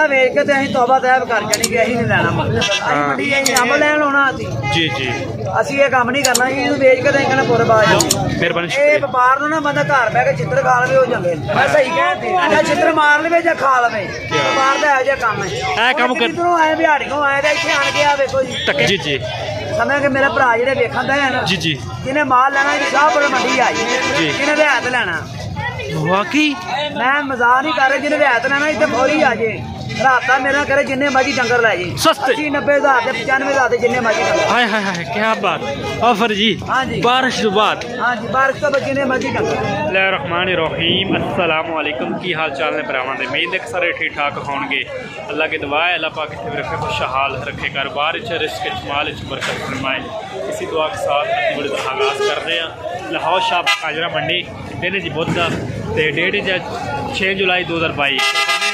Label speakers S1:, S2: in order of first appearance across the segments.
S1: ਮੱਝਾਂ ਵੇਚ ਕੇ ਤੇ ਅਸੀਂ ਤੋਬਾ ਤੈਬ ਕਰ ਜਾਣੀ ਕਿ ਅਸੀਂ ਨਹੀਂ ਲੈਣਾ ਅਸੀਂ ਮੰਡੀ ਅਸੀਂ ਅੰਬ ਲੈਣ ਆਉਣਾ ਅਸੀਂ।
S2: ਜੀ ਜੀ।
S1: ਅਸੀਂ ਇਹ ਕੰਮ ਨਹੀਂ ਕਰਨਾ ਕਿ ਇਹਨੂੰ ਵੇਚ ਕੇ ਤੇ ਕਹਿੰਦਾ ਪੁਰ ਬਾਜ।
S2: ਮਿਹਰਬਾਨੀ
S1: ਇਹ
S2: ਸ਼ੁਕਰੀਆ।
S1: ਵਪਾਰ ਨੂੰ ਨਾ ਬੰਦਾ ਘਰ ਬਹਿ ਕੇ ਚਿੱਤਰ ਖਾ ਲਵੇ ਹੋ ਜਾਂਦੇ ਨੇ। ਮੈਂ ਸਹੀ ਕਹਿੰਦੀ ਜਾਂ ਚਿੱਤਰ ਮਾਰ ਲਵੇ ਜਾਂ ਖਾ ਲਵੇ। ਵਪਾਰ ਦਾ ਇਹੋ ਜਿਹਾ ਕੰਮ ਹੈ।
S2: ਇਹ ਕੰਮ ਕਰ-
S1: ਕਿਧਰੋਂ ਆਏ ਬਿਹਾੜੀਆਂ ਆਏ ਤੇ ਇੱਥੇ ਆਣ ਕੇ ਆ ਵੇਖੋ ਜੀ।
S2: ਤੱਕ ਜੀ ਜੀ।
S1: ਸਮਝ ਕੇ ਮੇਰੇ ਭਰਾ ਜਿਹੜੇ ਵੇਖਣ ਦਾ ਹੈ ਨਾ
S2: ਜੀ ਜੀ।
S1: ਜਿਹਨੇ ਮਾਲ ਲੈਣਾ ਜੀ ਸ਼ਾਹਪੁਰ ਮੰਡੀ ਆਈ।
S2: ਜੀ।
S1: ਜਿਹਨੇ ਰਿਆਇਤ ਲੈਣਾ।
S2: ਵਾਕਈ?
S1: ਮੈਂ ਮਜ਼ਾਕ ਨਹੀਂ ਕਰ ਰਿਹਾ ਜਿਹਨੇ ਰਿਆਇਤ ਲੈਣਾ ਇੱਥੇ ਫੌਰੀ ਆ ਜੇ। ਰਾਤਾ ਮੇਰਾ ਕਰੇ ਜਿੰਨੇ ਮਰਜ਼ੀ ਡੰਗਰ ਲੈ ਜੀ।
S2: ਸਸਤੇ।
S1: 80 90 ਹਜ਼ਾਰ ਦੇ ਜਿੰਨੇ ਮਰਜ਼ੀ
S2: ਹਾਏ ਹਾਏ ਹਾਏ ਕੀ ਬਾਤ। ਆਫਰ ਜੀ।
S1: ਹਾਂਜੀ।
S2: ਬਾਰਿਸ਼ ਤੋਂ ਬਾਅਦ।
S1: ਹਾਂਜੀ ਬਾਰਿਸ਼ ਤੋਂ ਬਾਅਦ ਮਰਜ਼ੀ ਡੰਗਰ।
S2: ਲੈ ਰਹਿਮਾਨ ਰਹੀਮ ਅਸਲਾਮ ਵਾਲੇਕਮ ਕੀ ਹਾਲ ਚਾਲ ਨੇ ਭਰਾਵਾਂ ਦੇ? ਉਮੀਦ ਹੈ ਸਾਰੇ ਠੀਕ ਠਾਕ ਹੋਣਗੇ। ਅੱਲਾ ਕੀ ਦੁਆ ਹੈ ਅੱਲਾ ਪਾਕ ਇੱਥੇ ਰੱਖੇ ਖੁਸ਼ਹਾਲ ਰੱਖੇ ਕਾਰੋਬਾਰ ਵਿੱਚ ਰਿਸਕ ਇਸਮਾਲ ਵਿੱਚ ਬਰਕਤ ਫਰਮਾਏ। ਇਸੇ ਦੁਆ ਕੇ ਸਾਥ ਬੜੇ ਆਗਾਜ਼ ਕਰਦੇ ਆ ਲਾਹੌਰ ਸ਼ਾਪ ਕਾਜਰਾ ਮੰਡੀ ਦਿਨ ਜੀ ਬੁੱਧ ਤੇ ਡੇਟ ਹੈ 6 ਜੁਲਾਈ 2022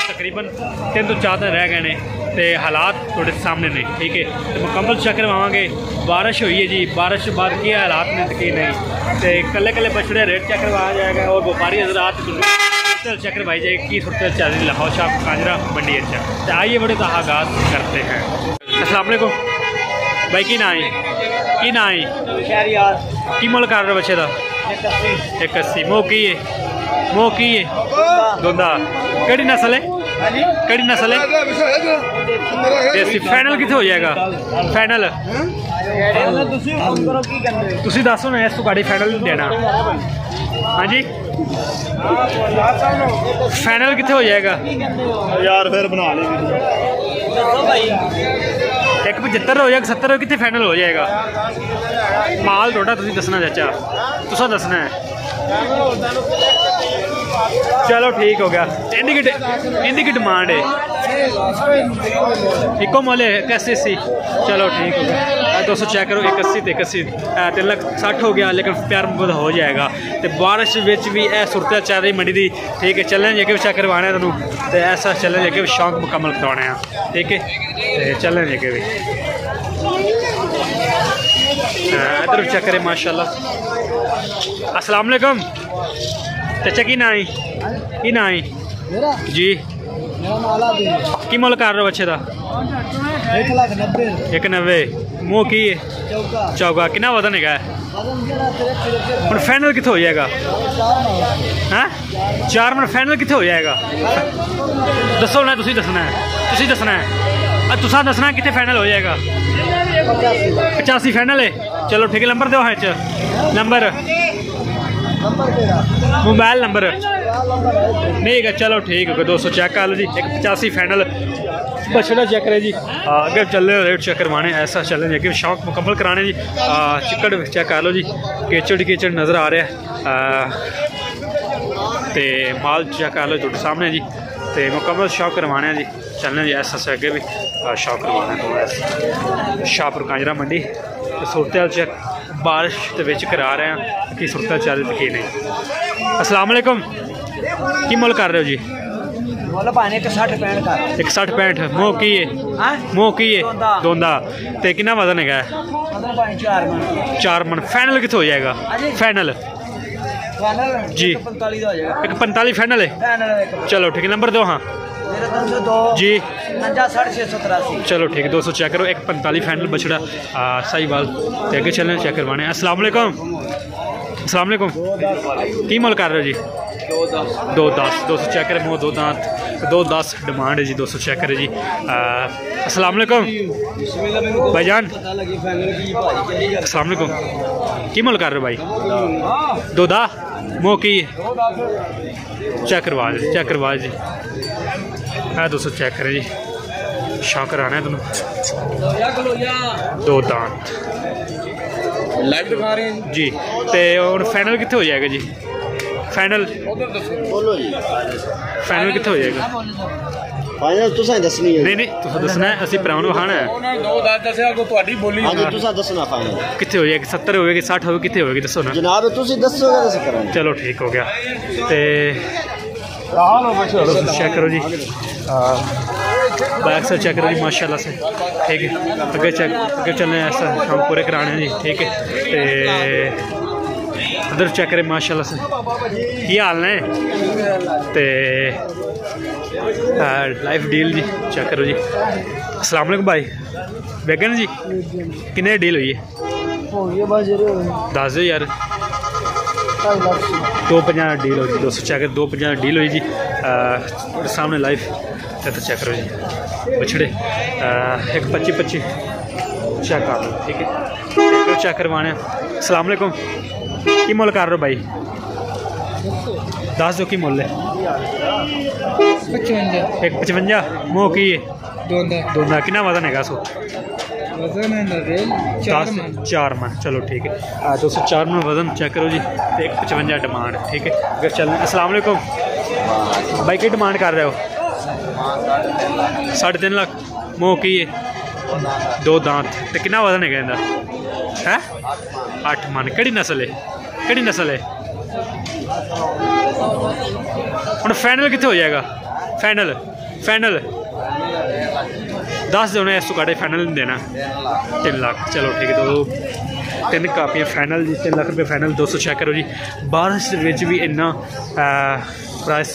S2: ਤਕਰੀਬਨ ਤਿੰਨ ਤੋਂ ਚਾਰ ਦਿਨ ਰਹਿ ਗਏ ਨੇ ਤੇ ਹਾਲਾਤ ਤੁਹਾਡੇ ਸਾਹਮਣੇ ਨੇ ਠੀਕ ਹੈ ਤੇ ਮੁਕੰਮਲ ਚੈੱਕ ਕਰਵਾਵਾਂਗੇ ਬਾਰਿਸ਼ ਹੋਈ ਹੈ ਜੀ ਬਾਰਿਸ਼ ਤੋਂ ਬਾਅਦ ਕੀ ਹਾਲਾਤ ਨੇ ਤੇ ਕੀ ਨਹੀਂ ਤੇ ਕੱਲੇ ਕੱਲੇ बछड़े रेट चेक करवाया जाएगा और व्यापारी हजरात सुरतल चेक करवाई जाएगी की सुरतल चल रही लाहौर शाह कांजरा मंडी अच्छा तो आइए बड़े का आगाज करते हैं अस्सलाम वालेकुम भाई की ना आई की ना आई
S1: ਸ਼ਹਿਰ ਯਾਰ
S2: की मुल कर रहे बच्चे का एक अस्सी मोह की है मोह की है दोंदा ਕਿਹੜੀ ਨਸਲ ਹੈ
S1: ਹਾਂਜੀ?
S2: ਕਿਹੜੀ ਨਸਲ ਹੈ? ਦੇਸੀ। ਫਾਈਨਲ ਕਿੱਥੇ ਹੋ ਜਾਏਗਾ? ਫਾਈਨਲ।
S1: ਤੁਸੀਂ ਹੁਕਮ ਕਰੋ ਕੀ ਕਹਿੰਦੇ
S2: ਤੁਸੀਂ ਦੱਸੋ ਨਾ ਇਸ ਤੋਂ ਗਾੜੀ ਫਾਈਨਲ ਦੇਣਾ। ਹਾਂਜੀ? ਫਾਈਨਲ ਕਿੱਥੇ ਹੋ ਜਾਏਗਾ?
S3: ਯਾਰ ਫਿਰ ਬਣਾ ਲਈ।
S1: ਦੱਸੋ ਭਾਈ।
S2: ਇੱਕ 75 ਹੋ ਜਾਏਗਾ 70 ਹੋ ਕਿੱਥੇ ਫਾਈਨਲ ਹੋ ਜਾਏਗਾ? ਮਾਲ ਤੁਹਾਡਾ ਤੁਸੀਂ ਦੱਸਣਾ ਚਾਚਾ। ਤੁਸੀਂ ਦੱਸਣਾ ਹੈ। ਚਲੋ ਠੀਕ ਹੋ ਗਿਆ ਇਹਦੀ ਕੀ ਡ- ਇਹਦੀ ਕੀ ਡਿਮਾਂਡ ਹੈ ਇੱਕੋ ਮੋਲੇ 81 ਸੀ ਚਲੋ ਠੀਕ ਹੋ ਗਿਆ ਇਹ 200 ਚੈੱਕ ਕਰੋ 81 ਤੇ 81 ਇਹ ਤਿੰਨ ਲੱਖ 60 ਹੋ ਗਿਆ ਲੇਕਿਨ ਪਿਆਰ ਮੁਹੱਬਤ ਹੋ ਜਾਏਗਾ ਤੇ ਬਾਰਿਸ਼ ਵਿੱਚ ਵੀ ਇਹ ਸੁਰਤ ਚੱਲ ਰਹੀ ਮੰਡੀ ਦੀ ਠੀਕ ਹੈ ਚੱਲਣ ਜੇ ਕਿ ਚੈੱਕ ਕਰਵਾਉਣਾ ਹੈ ਤੁਹਾਨੂੰ ਤੇ ਐਸਾ ਚੱਲਣ ਜੇ ਕਿ ਸ਼ੌਂਕ ਮੁਕੰਮਲ ਕਰਵਾਉਣਾ ਹੈ ਠੀਕ ਹੈ ਤੇ ਚੱਲਣ ਜੇ ਕਿ ਵੀ हाँ, इधर चेक करें माशाल्लाह अस्सलाम वालेकुम ਚਾਚਾ ਕੀ ਨਾਂ ਕੀ ਨਾਂ ਹੈ?
S1: ਮੇਰਾ?
S2: ਜੀ।
S1: ਮੇਰਾ
S2: ਨਾਮ ਆਲਾਦੀਨ ਕੀ
S1: ਮੁੱਲ ਕਰ ਰਹੇ
S2: ਬੱਚੇ ਦਾ? 190 190 ਮੂੰਹ
S1: ਕੀ
S2: ਹੈ? ਚੌਗਾ। ਚੌਗਾ। ਕਿੰਨਾ
S1: ਵਜ਼ਨ ਹੈਗਾ?
S2: ਹੁਣ ਫਾਈਨਲ ਕਿੱਥੇ ਹੋ ਜਾਏਗਾ? ਹਾਂ? ਚਾਰ ਮਿੰਟ ਫਾਈਨਲ ਕਿੱਥੇ ਹੋ ਜਾਏਗਾ? ਦੱਸੋ ਨਾ ਤੁਸੀਂ ਦੱਸਣਾ ਹੈ। ਤੁਸੀਂ ਦੱਸਣਾ ਹੈ। ਅੱਜ ਤੁਸੀਂ ਦੱਸਣਾ ਕਿੱਥੇ ਫਾਈਨਲ ਹੋ ਜਾਏਗਾ? 85 ਫਾਈਨਲ ਹੈ। ਚਲੋ ਠੀਕ ਹੈ। ਨੰਬਰ ਦਿਓ ਹੈ ਚ। ਨੰਬਰ। ਮੋਬਾਈਲ ਨੰਬਰ ਨਹੀਂ ਹੈਗਾ ਚਲੋ ਠੀਕ ਹੋ ਗਿਆ 200 ਚੈੱਕ ਕਰ ਲਓ ਜੀ 185 ਫਾਈਨਲ ਬਛੜਾ ਚੈੱਕ ਕਰੇ ਜੀ। ਅੱਗੇ ਚੱਲੇ ਰੇਟ ਚੈੱਕ ਕਰਵਾਣੇ ਐਸਾ ਚੱਲੇ ਜੀ ਕਿ ਸ਼ੌਂਕ ਮੁਕੰਮਲ ਕਰਾਣੇ ਜੀ। ਚਿਕੜ ਚੈੱਕ ਕਰ ਲਓ ਜੀ ਕੇਚੜ ਕੇਚੜ ਨਜ਼ਰ ਆ ਰਿਹਾ। ਤੇ ਮਾਲ ਚੈੱਕ ਕਰ ਲਓ ਤੁਹਾਡੇ ਸਾਹਮਣੇ ਜੀ ਤੇ ਮੁਕੰਮਲ ਸ਼ੌਕ ਕਰਵਾਣਾ ਜੀ। ਚੱਲਣਾ ਜੀ ਐਸਾ ਸੇ ਅੱਗੇ ਵੀ ਸ਼ੌਕ ਕਰਵਾਣਾ ਤੋਂ ਐਸਾ ਸ਼ਾਹਪੁਰ ਕਾਂਜਰਾ ਮੰਡੀ ਤੇ ਚੈੱਕ ਬਾਰਿਸ਼ ਦੇ ਵਿੱਚ ਕਰਾ ਰਹੇ ਹਾਂ ਕਿ ਸੁਰਤਿਆਲ ਚੱਲ ਕਿ ਨਹੀਂ। ਅਸਲਾਮ ਵਾਲੇਕੁਮ ਕੀ ਮੁੱਲ ਕਰ ਰਹੇ ਹੋ ਜੀ?
S1: ਮੁੱਲ ਪਾਣੇ ਕਿ 60 65 ਕਰ
S2: 160 65 ਮੋਹ ਕੀ ਹੈ
S1: ਹਾਂ?
S2: ਮੋਹ ਕੀ ਹੈ
S1: ਦੋਂਦਾ।
S2: ਤੇ ਕਿੰਨਾ ਵਜ਼ਨ ਹੈਗਾ?
S1: ਮਤਲਬ ਪਾਣੀ 4 ਮਣ।
S2: 4 ਮਣ। ਫਾਈਨਲ ਕਿੱਥੇ ਹੋ ਜਾਏਗਾ। ਫਾਈਨਲ।
S1: ਫਾਈਨਲ
S2: ਜੀ।
S1: 45 ਦਾ ਹੋ ਜਾਏਗਾ।
S2: ਇੱਕ 45 ਫਾਈਨਲ ਹੈ
S1: ਫਾਈਨਲ
S2: ਚਲੋ ਠੀਕ ਨੰਬਰ ਦਿਓ ਹਾਂ।
S1: ਮੇਰੇ 302
S2: ਜੀ
S1: 59 683
S2: ਚਲੋ ਠੀਕ ਹੈ 200 ਚੈੱਕ ਕਰੋ ਇੱਕ 45 ਫਾਈਨਲ ਬਛੜਾ ਆ ਸਾਈਵਾਲ ਤੇ ਅੱਗੇ ਚੱਲਣੇ ਚੈੱਕ ਕਰਵਾਣੇ ਅਸਲਾਮ ਵਾਲੇਕੁਮ ਅਸਲਾਮ ਵਾਲੇਕੁਮ ਕੀ ਮੁੱਲ ਕਰ ਰਹੇ ਹੋ ਜੀ 210 210 ਚੈੱਕ ਕਰੇ ਮੂੰਹ ਦੋ ਦਾਂਤ 210 ਡਿਮਾਂਡ ਹੈ ਜੀ 200 ਚੈੱਕ ਕਰੇ ਜੀ ਅਸਲਾਮ ਵਾਲੇਕੁਮ ਭਾਈਜਾਨ
S1: ਪਤਾ ਲੱਗੀ ਫਾਈਨਲ ਕੀ ਭਾਜੀ ਚੱਲੀ ਗੱਲ
S2: ਅਸਲਾਮ ਵਾਲੇਕੁਮ ਕੀ ਮੁੱਲ ਕਰ ਰਹੇ ਹੋ ਭਾਈ
S1: ਹਾਂ
S2: ਦੋ ਦਾ ਮੋ ਕੀ ਚੈੱਕ ਆ ਦੋਸਤੋ ਚੈੱਕ ਕਰੇ ਜੀ। ਸ਼ੌਕ ਕਰਾਣਾ ਤੁਹਾਨੂੰ। ਦੋ ਦਾਂਤ
S1: ਲਾਈਵ ਦਿਖਾ ਰਹੇ ਹਾਂ
S2: ਜੀ? ਤੇ ਹੁਣ ਫਾਈਨਲ ਕਿੱਥੇ ਹੋ ਜਾਏਗਾ ਜੀ? ਫਾਈਨਲ
S1: ਉਧਰ ਦੱਸੋ।
S3: ਬੋਲੋ ਜੀ।
S2: ਫਾਈਨਲ ਕਿੱਥੇ ਹੋ ਜਾਏਗਾ?
S3: ਫਾਈਨਲ ਤੁਸੀਂ ਦੱਸਣੀ ਹੈ।
S2: ਨਹੀਂ ਨਹੀਂ ਤੁਸੀਂ ਦੱਸਣਾ ਹੈ, ਅਸੀਂ ਭਰਾਵਾਂ ਨੂੰ ਵਹਾਣਾ ਹੈ।
S1: ਉਹਨਾਂ ਨੇ ਦੋ ਦੱਸ ਦੱਸਿਆ ਕੋ ਤੁਹਾਡੀ ਬੋਲੀ
S3: ਹਾਂਜੀ ਤੁਸੀਂ ਦੱਸਣਾ ਫਾਈਨਲ
S2: ਕਿੱਥੇ ਹੋ ਜਾਏਗੀ? 70 ਹੋਵੇਗੀ 60 ਹੋਵੇਗੀ ਕਿੱਥੇ ਹੋਵੇਗੀ? ਦੱਸੋ ਨਾ।
S3: ਜਨਾਬ ਤੁਸੀਂ ਦੱਸੋਗੇ ਅਸੀਂ ਕਰਾਂਗੇ।
S2: ਚਲੋ ਠੀਕ ਹੋ ਗਿਆ। ਤੇ चेक करो जी बैक से चेक करो जी माशाल्लाह से ठीक है अगर चेक अगर चलने ऐसा शाम पूरे कराने जी ठीक है ते उधर चेक करें माशाल्लाह से की हाल है ते लाइफ डील जी चेक करो जी असलम भाई वैगन जी किन्ने डील हुई है दस
S1: यार ਗਿਆ ਬਸ ਜਿਹੜੇ ਹੋਏ
S2: ਦੱਸ ਦਿਓ ਯਾਰ
S1: 2.5 ਲੱਖ
S2: ਦੋ ਪੰਜਾਹ ਡੀਲ ਹੋਈ ਜੀ ਦੋਸਤੋ ਚੈੱਕ ਕਰੋ ਦੋ ਪੰਜਾਹ ਡੀਲ ਹੋਈ ਜੀ ਅਹ, ਤੁਹਾਡੇ ਸਾਹਮਣੇ ਲਾਈਵ ਤੇ ਤਾਂ ਚੈੱਕ ਕਰੋ ਜੀ ਬਛੜੇ ਅਹ, ਇੱਕ 25 25 ਚੈੱਕ ਕਰ ਲਓ ਠੀਕ ਹੈ ਇੱਕ ਚੈੱਕ ਕਰਵਾਣਾ ਅਸਲਾਮ ਵਾਲੇਕੁਮ ਕੀ ਮੁੱਲ ਕਰ ਰਹੇ ਹੋ ਭਾਈ ਦੱਸ ਦਿਓ ਕੀ ਮੁੱਲ ਹੈ
S1: 55
S2: ਇੱਕ 55 ਮੋਹ ਕੀ ਹੈ
S1: ਦੋਂਦਾ
S2: ਦੋਨਾਂ ਕਿੰਨਾ ਵਜ਼ਨ ਹੈਗਾ ਸੋ
S1: ਵਜ਼ਨ ਹੈ ਨਰੇਲ
S2: 10 ਚਾਰ ਮਨ ਚਲੋ ਠੀਕ ਹੈ। ਆ 204 ਮਨ ਵਜ਼ਨ ਚੈੱਕ ਕਰੋ ਜੀ ਤੇ 155 ਡਿਮਾਂਡ ਠੀਕ ਹੈ। ਅਗਰ ਚੱਲ ਅਸਲਾਮ ਵਾਲੇਕੁਮ ਬਾਈ ਕੀ ਡਿਮਾਂਡ ਕਰ ਰਹੇ ਹੋ? 3.5 ਲੱਖ। ਮੋਹ ਕੀ ਹੈ? ਦੋ ਦਾੰਤ। ਤੇ ਕਿੰਨਾ ਵਜ਼ਨ ਹੈਗਾ ਇਹਦਾ? ਹੈ? 8 ਮਨ ਕਿਹੜੀ ਨਸਲ ਹੈ? ਕਿਹੜੀ ਨਸਲ ਹੈ? ਹੁਣ ਫਾਈਨਲ ਕਿੱਥੇ ਹੋ ਜਾਏਗਾ? ਫਾਈਨਲ ਫਾਈਨਲ ਦੱਸ ਦਿਓ ਨਾ ਇਸ ਤੋਂ ਘੱਟ ਫਾਈਨਲ ਨਹੀਂ ਦੇਣਾ। 3 ਲੱਖ। ਚਲੋ ਠੀਕ ਹੈ ਤਿੰਨ ਕਾਪੀਆਂ ਫਾਈਨਲ ਜੀ 3 ਲੱਖ ਰੁਪਏ ਫਾਈਨਲ 200 ਚੈੱਕ ਕਰੋ ਜੀ। ਬਾਰਿਸ਼ ਦੇ ਵਿੱਚ ਵੀ ਇੰਨਾ ਪ੍ਰਾਈਸ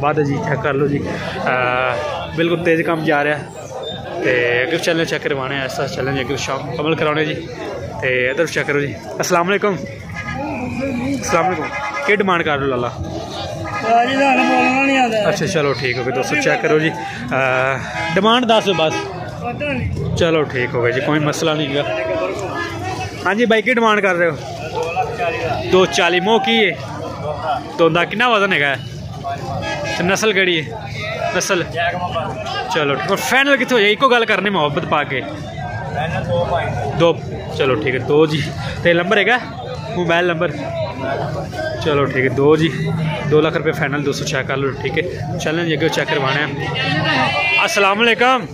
S2: ਵੱਧ ਜੀ ਚੈੱਕ ਕਰ ਲਓ ਜੀ। ਬਿਲਕੁਲ ਤੇਜ਼ ਕੰਮ ਜਾ ਰਿਹਾ। ਤੇ ਅੱਗੇ ਚੱਲਣੇ ਚੈੱਕ ਕਰਵਾਉਣੇ ਆ ਐਸਾ ਚੱਲਣੇ ਅੱਗੇ ਸ਼ਾਮ ਕਮਲ ਕਰਾਉਣੇ ਜੀ। ਤੇ ਇਧਰ ਚੈੱਕ ਕਰੋ ਜੀ। ਅਸਲਾਮ ਵਾਲੇਕੁਮ ਅਸਲਾਮ ਵਾਲੇਕੁਮ ਕੀ ਡਿਮਾਂਡ ਕਰ ਰਹੇ ਲਾਲਾ?
S1: ਰਾਜੀ ਦਾ ਬੋਲਣਾ ਨਹੀਂ ਆਉਂਦਾ।
S2: ਅੱਛਾ ਚਲੋ ਠੀਕ ਹੋ ਗਿਆ ਦੋਸਤੋ ਚੈੱਕ ਕਰੋ ਜੀ। ਡਿਮਾਂਡ ਦੱਸ ਬਸ।
S1: ਪਤਾ ਨਹੀਂ।
S2: ਚਲੋ ਠੀਕ ਹੋ ਗਿਆ ਜੀ ਕੋਈ ਮਸਲਾ ਨਹੀਂ ਹੈਗਾ। ਹਾਂਜੀ ਬਾਈ ਕੀ ਡਿਮਾਂਡ ਕਰ ਰਹੇ ਹੋ? 240 ਮੋ ਕੀ ਹੈ ਦੋਂਦਾ ਕਿੰਨਾ ਵਜ਼ਨ ਹੈਗਾ? ਤੇ ਨਸਲ ਕਿਹੜੀ ਹੈ ਨਸਲ? ਚਲੋ ਠੀਕ ਫਾਈਨਲ ਕਿੱਥੇ ਹੋ ਜਾਏ? ਇੱਕੋ ਗੱਲ ਕਰਨੀ ਮੁਹੱਬਤ ਪਾ ਕੇ। ਦੋ ਚਲੋ ਠੀਕ ਹੈ ਦੋ ਜੀ। ਤੇ ਨੰਬਰ ਹੈਗਾ? ਮੋਬਾਈਲ ਨੰਬਰ ਚਲੋ ਠੀਕ ਹੈ, ਦੋ ਜੀ 2 ਲੱਖ ਰੁਪਏ ਫਾਈਨਲ 200 ਚੈੱਕ ਕਰ ਲਓ, ਠੀਕ ਹੈ। ਚੱਲਣ ਜੀ, ਅੱਗੇ ਚੈੱਕ ਕਰਵਾਣਾ ਹੈ। ਅਸਲਾਮ ਵਾਲੇਕਮ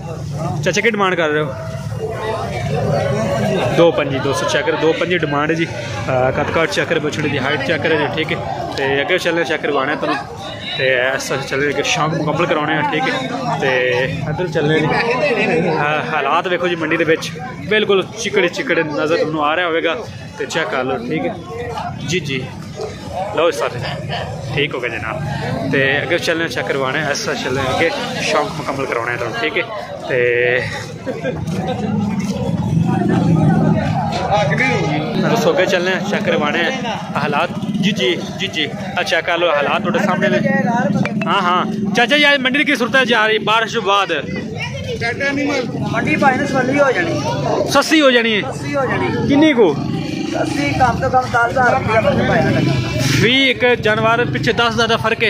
S2: ਚਾਚਾ ਕੀ ਡਿਮਾਂਡ ਕਰ ਰਹੇ ਹੋ? ਦੋ ਪੰਜੀ 200 ਚੈੱਕ ਕਰ ਦੋ ਪੰਜੀ ਡਿਮਾਂਡ ਹੈ ਜੀ ਕਤਕਾਟ ਚੈੱਕ ਕਰ ਬਛੜੇ ਦੀ ਹਾਈਟ ਚੈੱਕ ਕਰ ਜੀ ਠੀਕ ਹੈ। ਤੇ ਅੱਗੇ ਚੱਲਣੇ ਚੈੱਕ ਕਰਵਾਣਾ ਹੈ ਤੁਹਾਨੂੰ। ਤੇ ਐਸਾ ਚੱਲਣੇ ਕਿ ਸ਼ਾਮ ਨੂੰ ਮੁਕੰਮਲ ਕਰਾਉਣੇ ਆ ਠੀਕ ਹੈ। ਤੇ ਇੱਧਰ ਚੱਲਣੇ ਜੀ। ਹਾਂ, ਹਾਲਾਤ ਵੇਖੋ ਜੀ ਮੰਡੀ ਦੇ ਵਿੱਚ। ਬਿਲਕੁਲ ਚਿਕੜੇ ਚਿਕੜੇ ਨਜ਼ਰ ਤੁਹਾਨੂੰ ਆ ਰਿਹਾ ਹੋਵੇਗਾ। ਤੇ ਚੈੱਕ ਕਰ ਲਓ ਠੀਕ ਹੈ। ਜੀ ਜੀ। ਲਓ ਸਾਰੇ ਠੀਕ ਹੋ ਗਿਆ ਜਨਾਬ। ਤੇ ਅੱਗੇ ਚੱਲਣੇ ਚੈੱਕ ਕਰਵਾਣਾ ਹੈ ਐਸਾ ਚੱਲਣੇ ਅੱਗੇ ਸ਼ੌਂਕ ਮੁਕੰਮਲ ਕਰਾਉਣਾ ਹੈ ਤੁਹਾਨੂੰ ਠੀਕ ਹੈ। ਤੇ ਦੱਸੋ ਅੱਗੇ ਚੱਲਣੇ ਚੈੱਕ ਕਰਵਾਣੇ ਹੈ ਹਾਲਾਤ ਜੀ ਜੀ ਜੀ ਜੀ ਅੱਛਾ ਕਰ ਲਓ ਹਾਲਾਤ ਤੁਹਾਡੇ ਸਾਹਮਣੇ ਨੇ हाँ हाँ चाचा यार मंडी की सूरत जा रही बारिश के बाद
S1: ਮੰਡੀ ਭਾਈ ਨੇ ਸਵੱਲੀ ਹੋ ਜਾਣੀ
S2: सस्ती हो जानी है
S1: ਸਸਤੀ ਹੋ ਜਾਣੀ
S2: किन्नी को
S1: ਅਸੀਂ ਕਮ ਤੋਂ ਕਮ 10000 ਰੁਪਏ ਦਾ ਭਾਈ ਨਾਲ
S2: भी एक जानवर पीछे दस हज़ार का फर्क है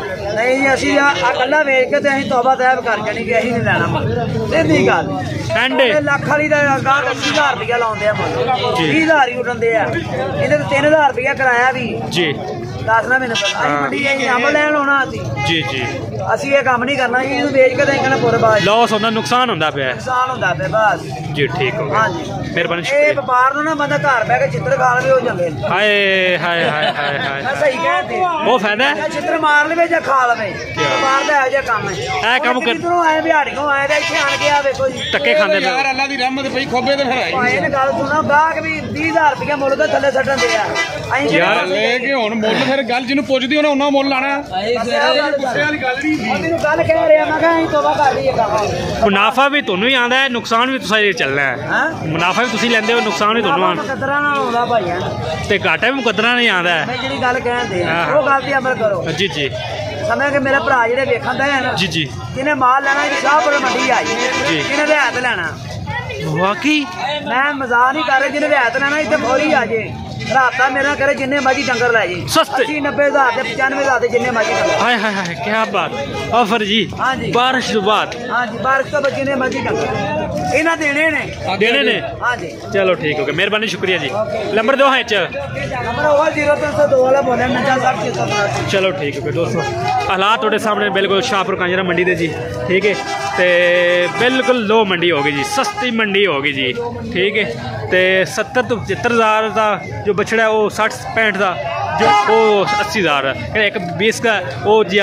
S1: ਨਹੀਂ ਜੀ ਅਸੀਂ ਆ ਕੱਲਾ ਵੇਚ ਕੇ ਤੇ ਅਸੀਂ ਤੋਬਾ ਤੈਬ ਕਰ ਜਾਣੀ ਕਿ ਅਸੀਂ ਨਹੀਂ ਲੈਣਾ ਮੁੱਲ। ਸਿੱਧੀ ਗੱਲ।
S2: ਐਂਡ
S1: ਇਹ ਲੱਖ ਵਾਲੀ ਦਾ ਗਾਹ 20000 ਰੁਪਇਆ ਲਾਉਂਦੇ ਆ ਮੁੱਲ।
S2: ਜੀ।
S1: 20000 ਹੀ ਉਡਾਉਂਦੇ ਆ। ਇਹਦੇ ਤੇ 3000 ਰੁਪਇਆ ਕਿਰਾਇਆ ਵੀ।
S2: ਜੀ।
S1: ਦੱਸ ਨਾ ਮੈਨੂੰ ਪਤਾ ਅਸੀਂ
S2: ਹਾਂ।
S1: ਮੰਡੀ ਅਸੀਂ ਅੰਬ ਲੈਣ ਆਉਣਾ ਅਸੀਂ।
S2: ਜੀ ਜੀ।
S1: ਅਸੀਂ ਇਹ ਕੰਮ ਨਹੀਂ ਕਰਨਾ ਜੀ ਇਹਨੂੰ ਵੇਚ ਕੇ ਤੇ ਕਹਿੰਦਾ ਪੁਰਬਾਜ
S2: ਲਾਸ ਹੁੰਦਾ ਨੁਕਸਾਨ ਹੁੰਦਾ ਪਿਆ।
S1: ਨੁਕਸਾਨ ਹੁੰਦਾ ਪਿਆ ਬਸ।
S2: ਜੀ ਠੀਕ ਹੋ ਗਿਆ।
S1: ਹਾਂਜੀ।
S2: ਮਿਹਰਬਾਨੀ
S1: ਇਹ
S2: ਸ਼ੁਕਰੀਆ
S1: ਵਪਾਰ ਨੂੰ ਨਾ ਬੰਦਾ ਘਰ ਬਹਿ ਕੇ ਚਿੱਤਰ ਖਾ ਲਵੇ ਹੋ ਜਾਂਦੇ ਨੇ
S2: ਹਾਏ ਹਾਏ ਹਾਏ ਹਾਏ।
S1: ਮੈਂ
S2: ਹਾਏ
S1: ਸਹੀ ਕਹਿੰਦੇ
S2: ਉਹ ਫਾਇਦਾ ਹੈ।
S1: ਜਾਂ ਚਿੱਤਰ ਮਾਰ ਲਵੇ ਜਾਂ ਖਾ ਲਵੇ। ਵਪਾਰ ਦਾ ਇਹੋ ਜਿਹਾ ਕੰਮ ਹੈ।
S2: ਇਹ ਕੰਮ ਕਰ-
S1: ਕਿਧਰੋਂ ਆਏ ਬਿਹਾੜੀਓਂ ਆਏ ਤੇ ਇੱਥੇ ਆਣ ਕੇ ਆ ਵੇਖੋ ਜੀ।
S2: ਧੱਕੇ ਖਾਂਦੇ ਪਏ
S4: ਯਾਰ ਅੱਲਾ ਦੀ ਰਹਿਮਤ ਪਈ ਖੋਬੇ ਤੇ ਫਿਰ ਆਈ
S1: ਭਾਈ ਨੇ ਗੱਲ ਸੁਣਾ ਗਾਹਕ ਵੀ 20000 ਰੁਪਇਆ ਮੁੱਲ ਦੇ ਥੱਲੇ ਛੱਡਣ ਦੇ ਆ। ਅਸੀਂ ਕਿਹੜਾ
S2: ਯਾਰ,
S4: ਲੈ ਕੇ ਹੁਣ ਮੁੱਲ ਫਿਰ ਗੱਲ ਜਿਹਨੂੰ ਪੁੱਛਦੀ ਉਹਨੇ ਉਹਨਾਂ ਮੁੱਲ ਲਾਣਾ।
S1: ਵਾਲੀ ਗੱਲ ਨਹੀਂ ਮੈਨੂੰ ਗੱਲ ਕਹਿ ਰਿਹਾ ਮੈਂ ਕਿਹਾ ਅਸੀਂ ਤੋਬਾ ਕਰ ਲਈਏ ਕੰਮ।
S2: ਮੁਨਾਫਾ ਵੀ ਤੁਹਾਨੂੰ ਹੀ ਆਉਂਦਾ ਹੈ ਨੁਕਸਾਨ ਵੀ ਤੁਸੀਂ ਚੱਲਣਾ ਹੈ। ਮੁਨਾਫਾ ਵੀ ਤੁਸੀਂ ਲੈਂਦੇ ਹੋ ਨੁਕਸਾਨ ਵੀ ਤੁਹਾਨੂੰ ਆਉਂਦਾ।
S1: ਕਦਰਾਂ ਨਾਲ ਆਉਂਦਾ ਭਾਈਆਂ
S2: ਤੇ ਘਾਟਾ ਵੀ ਮੁਕੱਦਰਾਂ ਨਹੀਂ ਆਉਂਦਾ ਹੈ।
S1: ਮੈਂ ਜਿਹੜੀ ਗੱਲ ਕਹਿੰਦੇ। ਉਹ ਗੱਲ ਤੇ ਅਮਲ ਕਰੋ।
S2: ਜੀ ਜੀ।
S1: ਸਮਝ ਕੇ ਮੇਰੇ ਭਰਾ ਜਿਹੜੇ ਵੇਖਣ ਦਾ ਹੈ ਨਾ
S2: ਜੀ ਜੀ।
S1: ਜਿਹਨੇ ਮਾਲ ਲੈਣਾ ਇਹ ਸ਼ਾਹਪੁਰ ਮੰਡੀ ਆਈ।
S2: ਜੀ।
S1: ਜਿਹਨੇ ਰਿਆਇਤ ਲੈਣਾ।
S2: ਵਾਕਈ?
S1: ਮੈਂ ਮਜ਼ਾਕ ਨਹੀਂ ਕਰ ਰਿਹਾ ਜਿਹਨੇ ਰਿਆਇਤ ਲੈਣਾ ਇੱਥੇ ਫੌਰੀ ਆ ਜੇ। ਰਾਤਾ ਮੇਰਾ ਕਰੇ ਜਿੰਨੇ ਮਰਜ਼ੀ ਡੰਗਰ ਲੈ ਜੇ।
S2: ਸਸਤੇ।
S1: 80 90000 ਦੇ 95000 ਦੇ ਜਿੰਨੇ ਮਰਜ਼ੀ ਡੰਗਰ।
S2: ਹਾਏ ਹਾਏ ਹਾਏ ਕੀ ਬਾਤ। ਆਫਰ ਜੀ।
S1: ਹਾਂਜੀ।
S2: ਬਾਰਿਸ਼ ਤੋਂ ਬਾਅਦ।
S1: ਹਾਂਜੀ ਬਾਰਿਸ਼ ਤੋਂ ਬਚੇ ਨੇ ਮਰਜ਼ੀ ਡੰਗਰ। ਇਹਨਾਂ ਦੇਣੇ ਨੇ।
S2: ਦੇਣੇ ਨੇ?
S1: ਹਾਂਜੀ।
S2: ਚਲੋ ਠੀਕ ਹੋ ਗਿਆ। ਮਿਹਰਬਾਨੀ ਸ਼ੁਕਰੀਆ ਜੀ। ਨੰਬਰ ਦੋ ਹੈ ਚ।
S1: ਨੰਬਰ ਉਹ 0302 ਵਾਲਾ ਬੋਲਿਆ ਨੰਜਾ ਸਾਹਿਬ ਕੀ ਸਭ
S2: ਚਲੋ ਠੀਕ ਹੋ ਗਿਆ ਦੋਸਤੋ। ਹਾਲਾਤ ਤੁਹਾਡੇ ਸਾਹਮਣੇ ਬਿਲਕੁਲ ਸ਼ਾਹਪੁਰ ਕਾਂਜਰਾ ਮੰਡੀ ਦੇ ਜੀ। ਠੀਕ ਹੈ। ਤੇ ਬਿਲਕੁਲ ਲੋ ਮੰਡੀ ਹੋ ਗਈ ਜੀ, ਸਸਤੀ ਮੰਡੀ ਹੋ ਗਈ ਜੀ। ਠੀਕ ਹੈ, ਤੇ 70 ਤੋਂ 75000 ਦਾ ਜੋ ਬਛੜਾ ਉਹ 60 65 ਦਾ ਜੋ ਉਹ 80000 ਹੈ ਇੱਕ 20 ਦਾ ਉਹ ਜੀ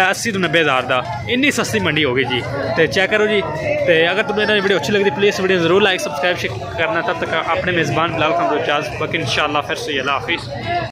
S2: 80 ਤੋਂ 90000 ਦਾ। ਇੰਨੀ ਸਸਤੀ ਮੰਡੀ ਹੋ ਗਈ ਜੀ। ਤੇ ਚੈੱਕ ਕਰੋ ਜੀ, ਤੇ ਅਗਰ ਤੁਹਾਨੂੰ ਇਹ ਵੀਡੀਓ ਅੱਛੀ ਲੱਗਦੀ ਪਲੀਜ਼ ਵੀਡੀਓ ਜ਼ਰੂਰ ਲਾਈਕ ਸਬਸਕ੍ਰਾਈਬ ਸ਼ੇਅਰ ਕਰਨਾ, ਤਦ ਤੱਕ ਆਪਣੇ ਮੇਜ਼ਬਾਨ ਬਲਾਗ ਤੋਂ ਚਾਰਜ ਬਕ ਇਨਸ਼ਾਅੱਲਾ, ਫਿਰ ਸੇ ਅੱਲਾ